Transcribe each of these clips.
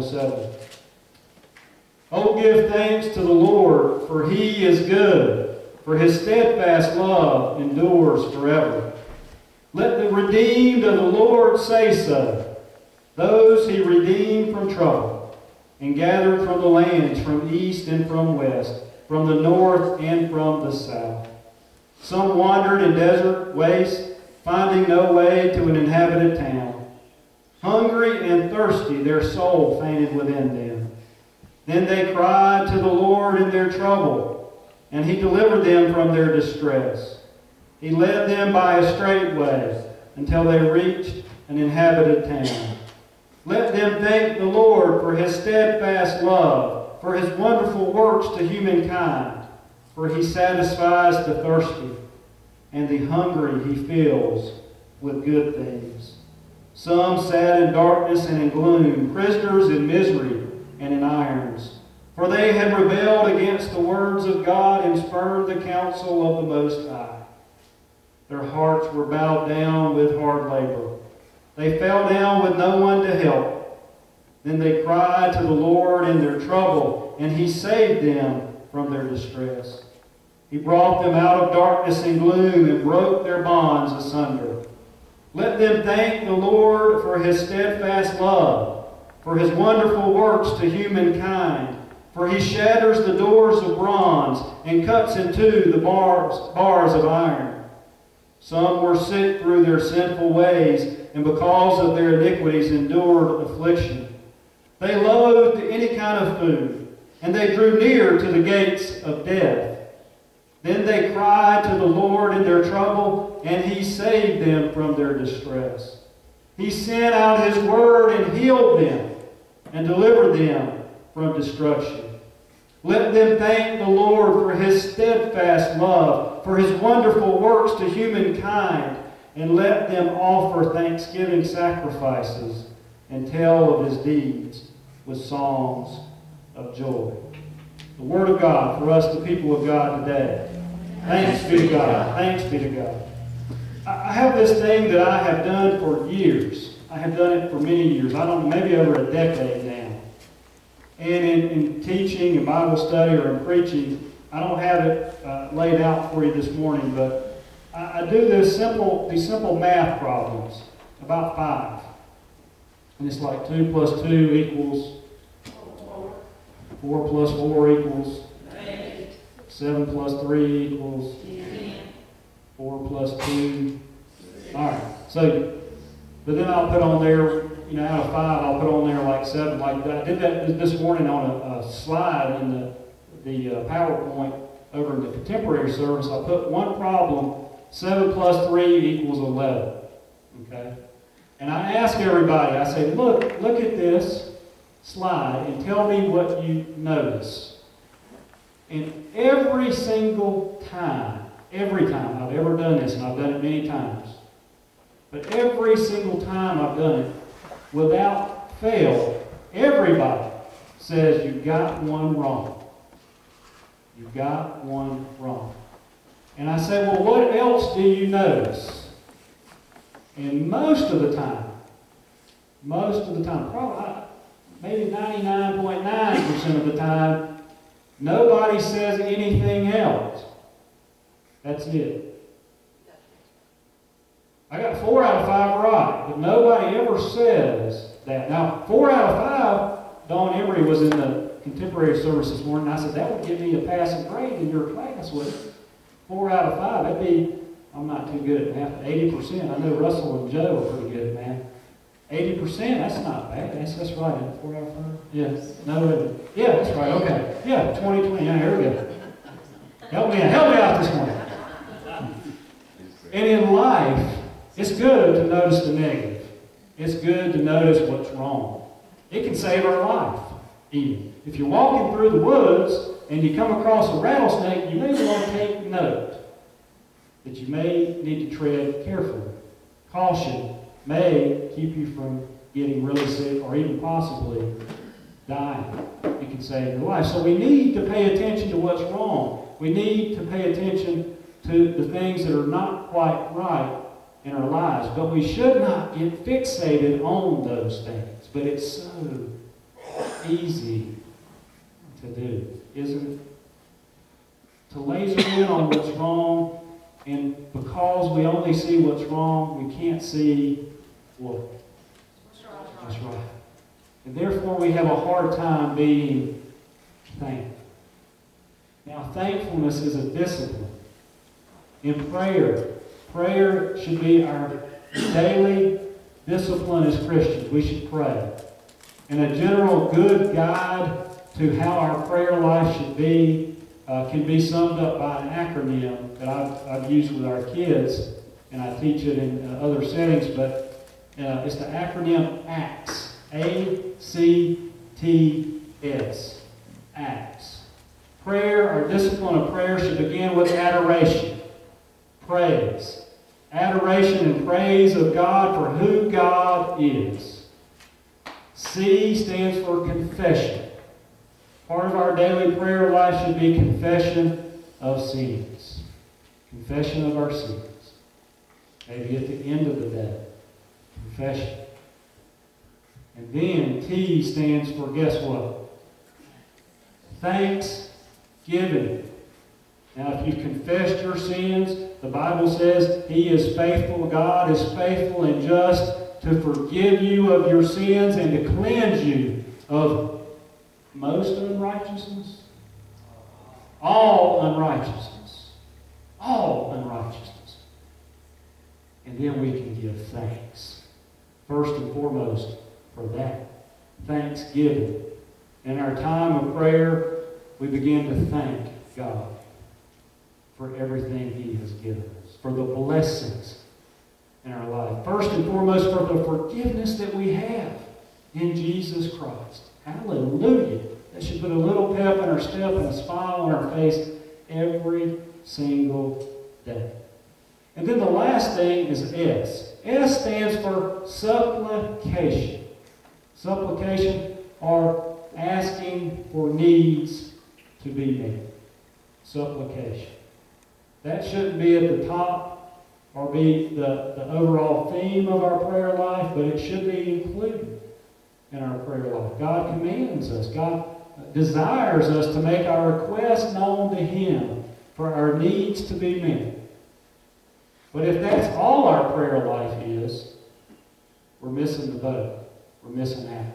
107. Oh, give thanks to the Lord, for he is good, for his steadfast love endures forever. Let the redeemed of the Lord say so, those he redeemed from trouble, and gathered from the lands from east and from west, from the north and from the south. Some wandered in desert wastes, finding no way to an inhabited town. Hungry and thirsty, their soul fainted within them. Then they cried to the Lord in their trouble, and he delivered them from their distress. He led them by a straight way until they reached an inhabited town. Let them thank the Lord for his steadfast love, for his wonderful works to humankind, for he satisfies the thirsty, and the hungry he fills with good things. Some sat in darkness and in gloom, prisoners in misery and in irons. For they had rebelled against the words of God and spurned the counsel of the Most High. Their hearts were bowed down with hard labor. They fell down with no one to help. Then they cried to the Lord in their trouble, and he saved them from their distress. He brought them out of darkness and gloom and broke their bonds asunder. Let them thank the Lord for his steadfast love, for his wonderful works to humankind. For he shatters the doors of bronze and cuts in two the bars, bars of iron. Some were sick through their sinful ways, and because of their iniquities endured affliction. They loathed any kind of food, and they drew near to the gates of death. Then they cried to the Lord in their trouble, and he saved them from their distress. He sent out his word and healed them and delivered them from destruction. Let them thank the Lord for his steadfast love, for his wonderful works to humankind, and let them offer thanksgiving sacrifices and tell of his deeds with songs of joy. The Word of God for us, the people of God today. Thanks be to God. Thanks be to God. I have this thing that I have done for years. I have done it for many years. I don't maybe over a decade now. And in, in teaching and Bible study or in preaching, I don't have it uh, laid out for you this morning, but I, I do this simple, these simple math problems, about five. And it's like 2 plus 2 equals 4 plus 4 equals 7 plus 3 equals 4 plus 2. All right. So, but then I'll put on there, you know, out of 5, I'll put on there like 7 like that. I did that this morning on a, a slide in the, the uh, PowerPoint over in the contemporary service. I put one problem, 7 plus 3 equals 11. Okay? And I ask everybody, I say, look, look at this slide and tell me what you notice. And every single time, every time I've ever done this, and I've done it many times, but every single time I've done it, without fail, everybody says you got one wrong. You got one wrong. And I say, well, what else do you notice? And most of the time, most of the time, probably maybe 99.9% of the time, Nobody says anything else. That's it. I got four out of five right, but nobody ever says that. Now, four out of five, Don Emery was in the contemporary service this morning. I said, that would give me a passing grade in your class, with? Four out of five, that'd be, I'm not too good at math, 80%. I know Russell and Joe are pretty good at math. Eighty percent, that's not bad. That's, that's right. Four out of five? Yes. No, yeah, that's right. Okay. Yeah, 2020. Yeah, here we go. Help me out. Help me out this morning. And in life, it's good to notice the negative. It's good to notice what's wrong. It can save our life, even. If you're walking through the woods and you come across a rattlesnake, you may want to take note that you may need to tread carefully. Caution may keep you from getting really sick or even possibly dying. It can save your life. So we need to pay attention to what's wrong. We need to pay attention to the things that are not quite right in our lives. But we should not get fixated on those things. But it's so easy to do, isn't it? To laser in on what's wrong, and because we only see what's wrong, we can't see what? What's right. And therefore, we have a hard time being thankful. Now, thankfulness is a discipline. In prayer, prayer should be our daily discipline as Christians. We should pray. And a general good guide to how our prayer life should be uh, can be summed up by an acronym that I've, I've used with our kids, and I teach it in uh, other settings, but uh, it's the acronym ACTS. A-C-T-S. ACTS. Prayer, or discipline of prayer should begin with adoration, praise. Adoration and praise of God for who God is. C stands for confession. Part of our daily prayer life should be confession of sins. Confession of our sins. Maybe at the end of the day. Confession. And then T stands for guess what? Thanksgiving. Now, if you've confessed your sins, the Bible says He is faithful. God is faithful and just to forgive you of your sins and to cleanse you of most unrighteousness? All unrighteousness. All unrighteousness. And then we can give thanks. First and foremost, for that. Thanksgiving. In our time of prayer, we begin to thank God for everything He has given us, for the blessings in our life. First and foremost, for the forgiveness that we have in Jesus Christ. Hallelujah. That should put a little pep in our step and a smile on our face every single day. And then the last thing is S. S stands for supplication. Supplication or asking for needs to be met. Supplication. That shouldn't be at the top or be the, the overall theme of our prayer life, but it should be included in our prayer life. God commands us. God desires us to make our requests known to Him for our needs to be met. But if that's all our prayer life is, we're missing the boat. We're missing out.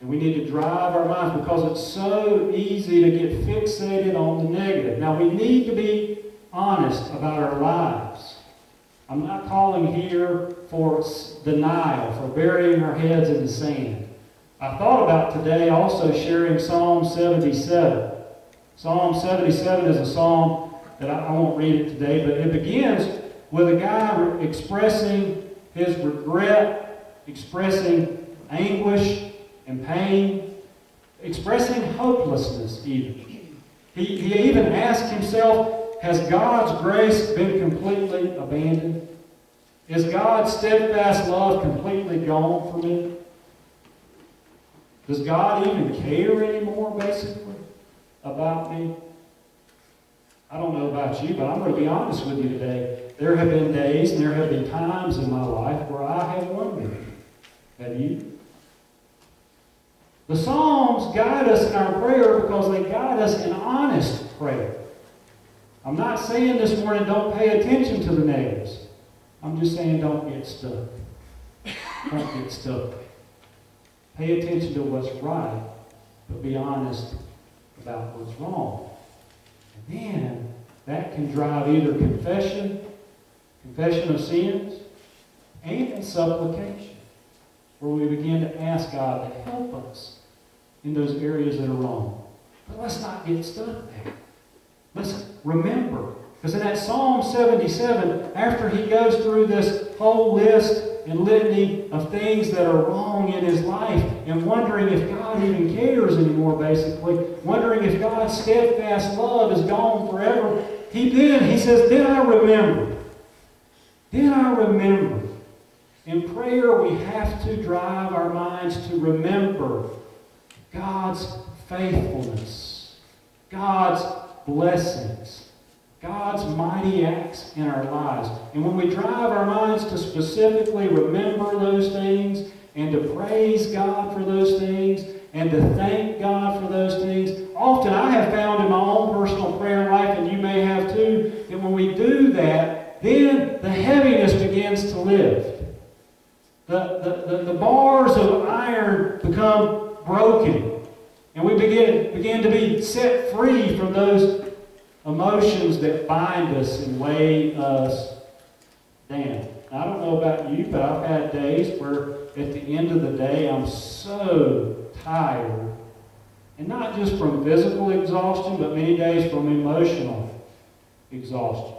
And we need to drive our minds because it's so easy to get fixated on the negative. Now, we need to be honest about our lives. I'm not calling here for denial, for burying our heads in the sand. I thought about today also sharing Psalm 77. Psalm 77 is a psalm that I, I won't read it today, but it begins with a guy expressing his regret, expressing anguish and pain, expressing hopelessness even. He, he even asked himself, has God's grace been completely abandoned? Is God's steadfast love completely gone from me? Does God even care anymore, basically, about me? I don't know about you, but I'm going to be honest with you today. There have been days and there have been times in my life where I have wondered. Have you? The Psalms guide us in our prayer because they guide us in honest prayer. I'm not saying this morning don't pay attention to the negatives. I'm just saying don't get stuck. Don't get stuck. Pay attention to what's right, but be honest about what's wrong. Then that can drive either confession, confession of sins, and supplication, where we begin to ask God to help us in those areas that are wrong. But let's not get stuck there. Let's remember. Because in that Psalm 77, after he goes through this whole list and litany of things that are wrong in his life and wondering if God even cares anymore, basically, wondering if God's steadfast love is gone forever, he then, he says, Then I remember. Then I remember. In prayer, we have to drive our minds to remember God's faithfulness, God's blessings, God's mighty acts in our lives. And when we drive our minds to specifically remember those things and to praise God for those things and to thank God for those things. Often I have found in my own personal prayer life, and you may have too, that when we do that, then the heaviness begins to lift. The, the, the, the bars of iron become broken. And we begin, begin to be set free from those emotions that bind us and weigh us down. I don't know about you, but I've had days where at the end of the day I'm so tired. And not just from physical exhaustion, but many days from emotional exhaustion.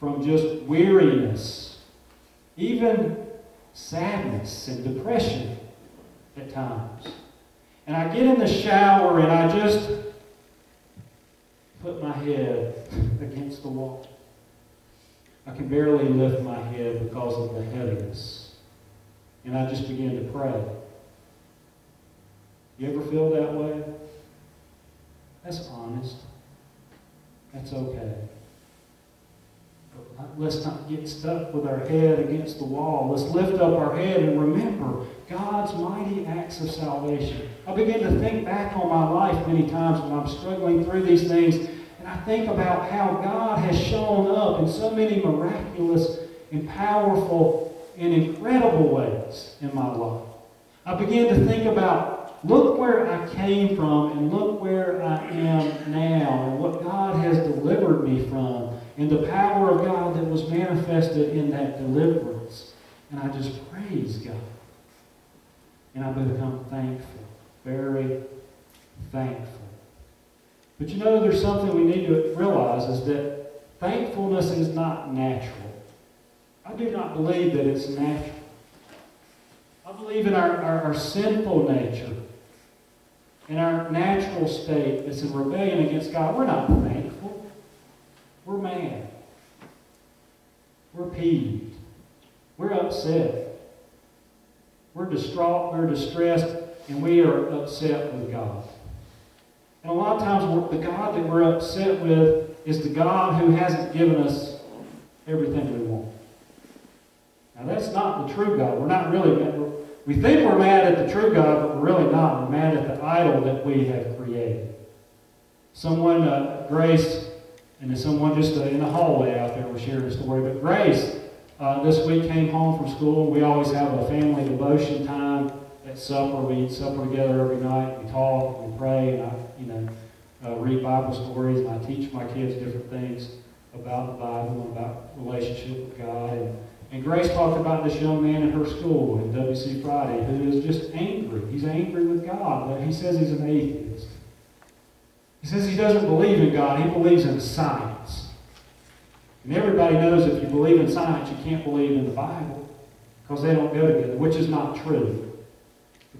From just weariness. Even sadness and depression at times. And I get in the shower and I just put my head against the wall. I can barely lift my head because of the heaviness. And I just begin to pray. You ever feel that way? That's honest. That's okay. But let's not get stuck with our head against the wall. Let's lift up our head and remember God's mighty acts of salvation. I begin to think back on my life many times when I'm struggling through these things, I think about how God has shown up in so many miraculous and powerful and incredible ways in my life. I begin to think about look where I came from and look where I am now and what God has delivered me from and the power of God that was manifested in that deliverance. And I just praise God. And I become thankful. Very thankful. But you know, there's something we need to realize is that thankfulness is not natural. I do not believe that it's natural. I believe in our, our, our sinful nature, in our natural state that's in rebellion against God. We're not thankful. We're mad. We're peeved. We're upset. We're distraught, we're distressed, and we are upset with God. And a lot of times, the God that we're upset with is the God who hasn't given us everything we want. Now, that's not the true God. We're not really, we think we're mad at the true God, but we're really not. We're mad at the idol that we have created. Someone, uh, Grace, and someone just uh, in the hallway out there was sharing a story, but Grace uh, this week came home from school. We always have a family devotion time at supper. We eat supper together every night. We talk, we pray, and I, you know, uh, read Bible stories, and I teach my kids different things about the Bible and about relationship with God. And, and Grace talked about this young man in her school in WC Friday who is just angry. He's angry with God, he says he's an atheist. He says he doesn't believe in God. He believes in science. And everybody knows if you believe in science, you can't believe in the Bible because they don't go together, which is not true.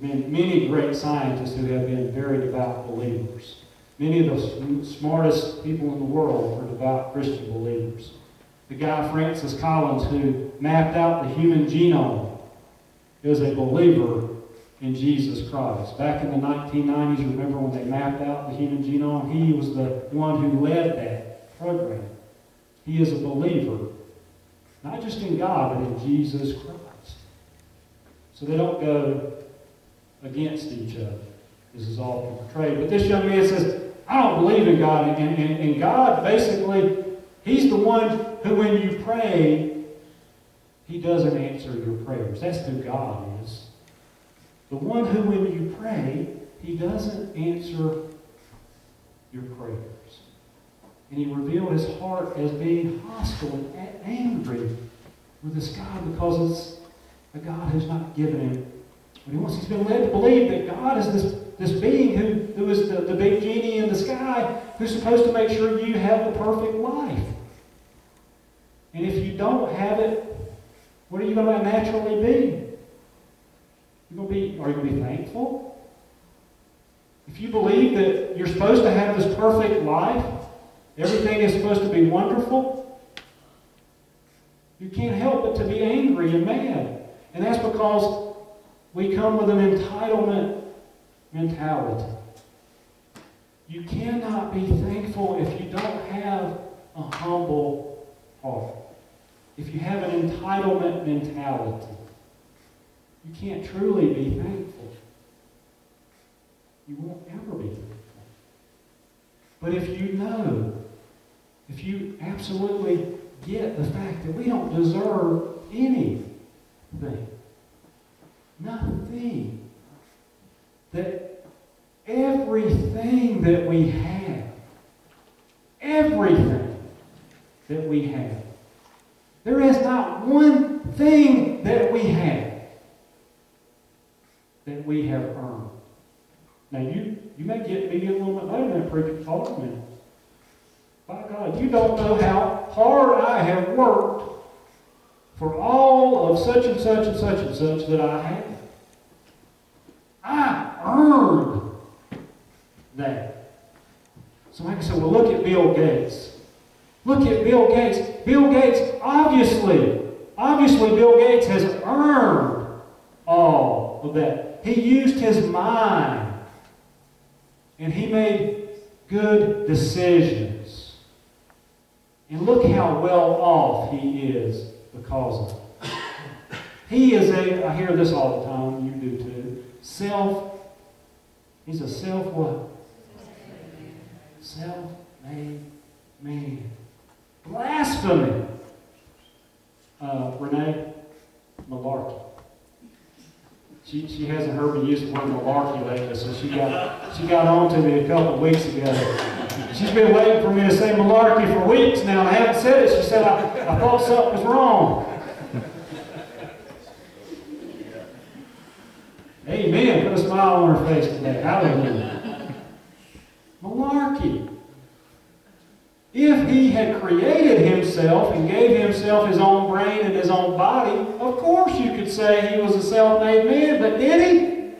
Many great scientists who have been very devout believers. Many of the smartest people in the world are devout Christian believers. The guy Francis Collins who mapped out the human genome is a believer in Jesus Christ. Back in the 1990s, remember when they mapped out the human genome? He was the one who led that program. He is a believer, not just in God, but in Jesus Christ. So they don't go against each other. This is all portrayed. But this young man says, I don't believe in God. And, and, and God, basically, He's the one who, when you pray, He doesn't answer your prayers. That's who God is. The one who, when you pray, He doesn't answer your prayers. And he revealed his heart as being hostile and angry with this God because it's a God who's not given him what he wants. He's been led to believe that God is this, this being who, who is the, the big genie in the sky who's supposed to make sure you have the perfect life. And if you don't have it, what are you going to naturally be? You're going to be are you going to be thankful? If you believe that you're supposed to have this perfect life, Everything is supposed to be wonderful. You can't help but to be angry and mad. And that's because we come with an entitlement mentality. You cannot be thankful if you don't have a humble heart. If you have an entitlement mentality, you can't truly be thankful. You won't ever be thankful. But if you know, if you absolutely get the fact that we don't deserve anything, nothing, that everything that we have, everything that we have, there is not one thing that we have that we have earned. Now you you may get me a little bit later than preacher. Hold on a minute. By God, you don't know how hard I have worked for all of such and such and such and such that I have. I earned that. So I can say, well, look at Bill Gates. Look at Bill Gates. Bill Gates, obviously, obviously, Bill Gates has earned all of that. He used his mind and he made good decisions. And look how well off he is because of it. He is a, I hear this all the time, you do too, self, he's a self what? Self-made man. Blasphemy. Uh, Renee, malarkey. She, she hasn't heard me use the word malarkey lately, so she got she got on to me a couple of weeks ago. She's been waiting for me to say malarkey for weeks now, and I haven't said it. She said I, I thought something was wrong. Amen. Put a smile on her face today. Hallelujah. Malarkey. If he had created himself and gave himself his own brain and his own body, of course you could say he was a self-made man, but did he?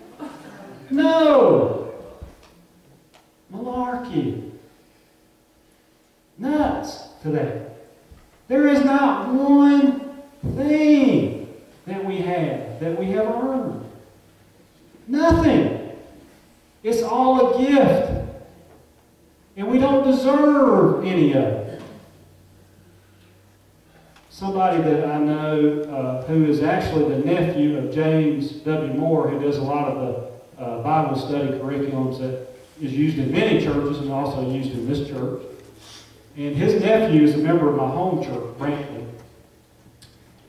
No. Malarkey. Nuts today. There is not one thing that we have that we have earned. Nothing. It's all a gift. And we don't deserve any of it. Somebody that I know uh, who is actually the nephew of James W. Moore, who does a lot of the uh, Bible study curriculums that is used in many churches and also used in this church. And his nephew is a member of my home church, Brantley.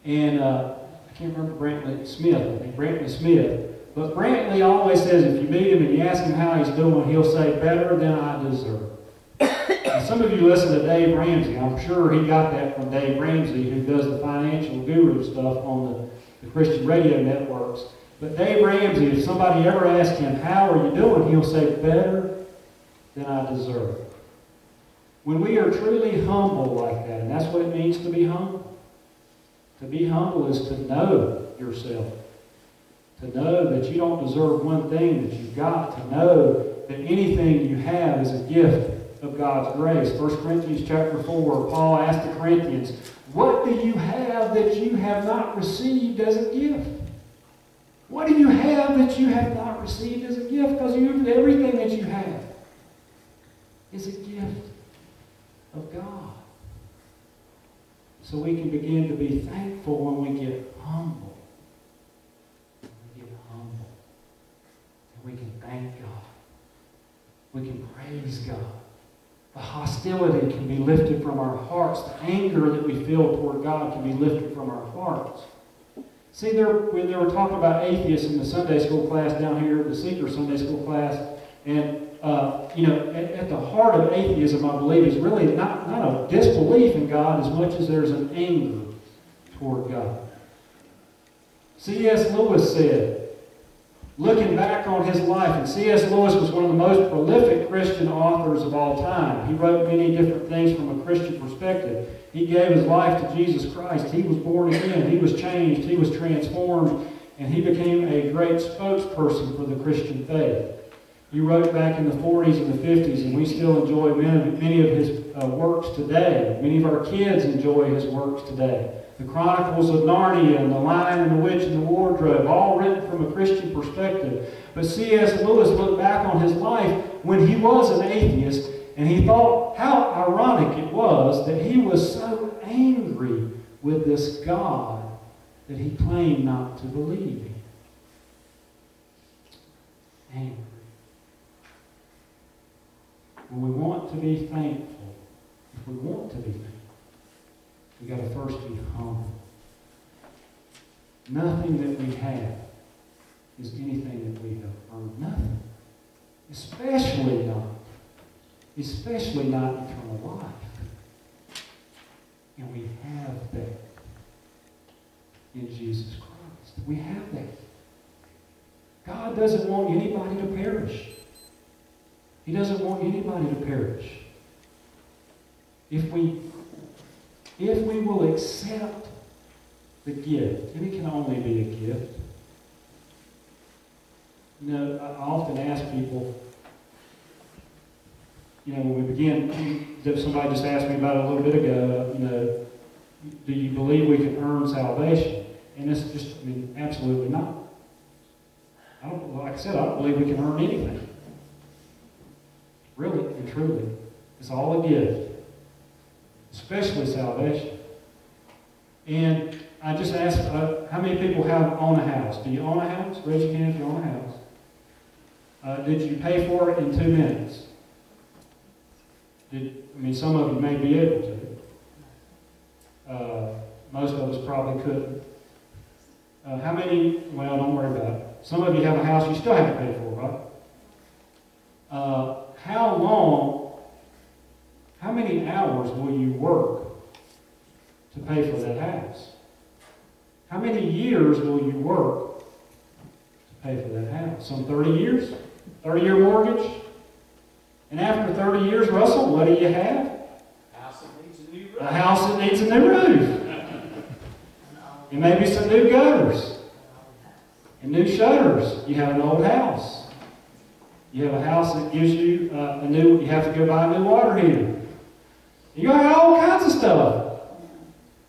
And uh, I can't remember Brantley Smith, I think Brantley Smith. But Brantley always says if you meet him and you ask him how he's doing, he'll say, better than I deserve. Now, some of you listen to Dave Ramsey. I'm sure he got that from Dave Ramsey, who does the financial guru stuff on the, the Christian radio networks. But Dave Ramsey, if somebody ever asks him, How are you doing? he'll say, Better than I deserve. When we are truly humble like that, and that's what it means to be humble. To be humble is to know yourself. To know that you don't deserve one thing that you've got. To know that anything you have is a gift of God's grace. 1 Corinthians chapter 4, Paul asked the Corinthians, What do you have that you have not received as a gift? What do you have that you have not received as a gift? Because everything that you have is a gift of God. So we can begin to be thankful when we get humble. When we get humble. And we can thank God. We can praise God. The hostility can be lifted from our hearts. The anger that we feel toward God can be lifted from our hearts. See, there, when they were talking about atheists in the Sunday school class down here, the Seeker Sunday school class, and, uh, you know, at, at, the heart of atheism, I believe, is really not, not a disbelief in God as much as there's an anger toward God. C.S. Lewis said, looking back on his life, and C.S. Lewis was one of the most prolific Christian authors of all time. He wrote many different things from a Christian perspective. He gave his life to Jesus Christ. He was born again. He was changed. He was transformed. And he became a great spokesperson for the Christian faith. He wrote back in the 40s and the 50s, and we still enjoy many of his uh, works today. Many of our kids enjoy his works today the Chronicles of Narnia, and The Lion and the Witch and the Wardrobe, all written from a Christian perspective. But C.S. Lewis looked back on his life when he was an atheist, and he thought how ironic it was that he was so angry with this God that he claimed not to believe in. When we want to be thankful, if we want to be thankful, we got to first be humble. Nothing that we have is anything that we have earned. Nothing. Especially not. Especially not eternal life. And we have that in Jesus Christ. We have that. God doesn't want anybody to perish. He doesn't want anybody to perish. If we if we will accept the gift, and it can only be a gift. You know, I often ask people, you know, when we begin, somebody just asked me about it a little bit ago, you know, do you believe we can earn salvation? And it's just, I mean, absolutely not. I don't, like I said, I don't believe we can earn anything. Really and truly. It's all a gift especially salvation. And I just asked, uh, how many people have own a house? Do you own a house? Raise your hand if you own a house. Uh, did you pay for it in two minutes? Did, I mean, some of you may be able to. Uh, most of us probably couldn't. Uh, how many, well, don't worry about it. Some of you have a house you still have to pay for, right? Uh, how long how many hours will you work to pay for that house? How many years will you work to pay for that house? Some 30 years? 30 year mortgage? And after 30 years, Russell, what do you have? House that needs a new roof. A house that needs a new roof. And maybe some new gutters. And new shutters. You have an old house. You have a house that gives you uh, a new, you have to go buy a new water heater. You got all kinds of stuff.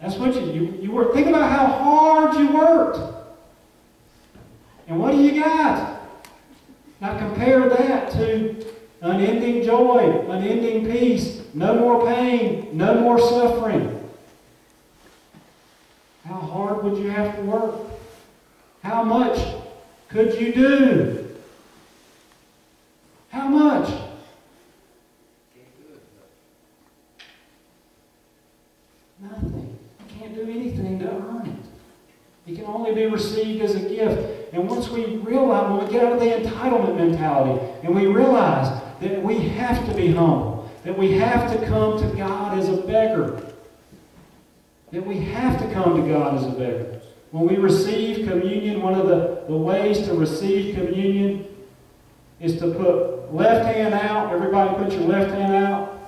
That's what you, you, you work. Think about how hard you worked. And what do you got? Now compare that to unending joy, unending peace, no more pain, no more suffering. How hard would you have to work? How much could you do? How much? Nothing. You can't do anything to earn it. It can only be received as a gift. And once we realize, when we get out of the entitlement mentality, and we realize that we have to be humble, that we have to come to God as a beggar, that we have to come to God as a beggar. When we receive communion, one of the, the ways to receive communion is to put left hand out. Everybody put your left hand out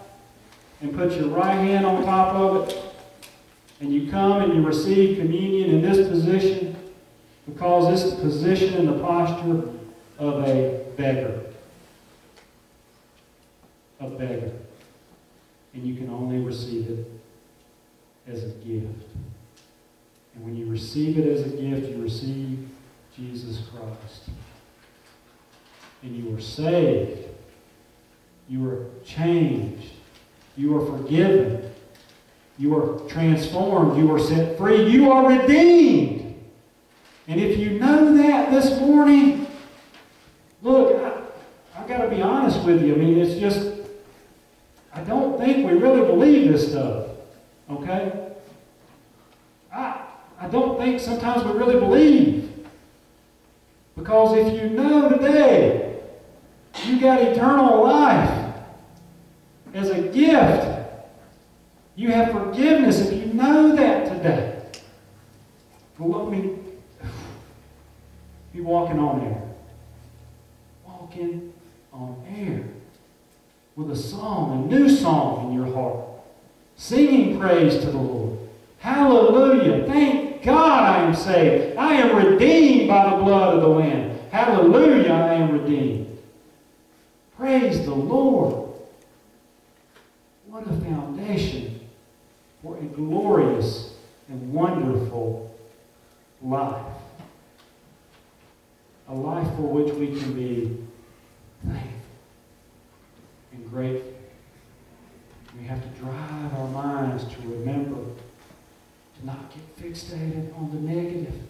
and put your right hand on top of it and you come and you receive communion in this position because this is the position and the posture of a beggar. A beggar. And you can only receive it as a gift. And when you receive it as a gift, you receive Jesus Christ. And you are saved. You are changed. You are forgiven. You are transformed. You are set free. You are redeemed. And if you know that this morning, look, I, I've got to be honest with you. I mean, it's just, I don't think we really believe this stuff. Okay? I, I don't think sometimes we really believe. Because if you know today you got eternal life as a gift, you have forgiveness if you know that today. But what we be walking on air. Walking on air with a song, a new song in your heart. Singing praise to the Lord. Hallelujah. Thank God I am saved. I am redeemed by the blood of the Lamb. Hallelujah, I am redeemed. Praise the Lord. What a foundation for a glorious and wonderful life. A life for which we can be thankful and grateful. We have to drive our minds to remember to not get fixated on the negative,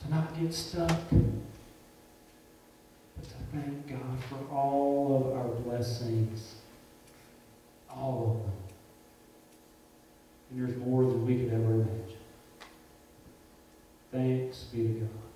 to not get stuck, thank God for all of our blessings. All of them. And there's more than we could ever imagine. Thanks be to God.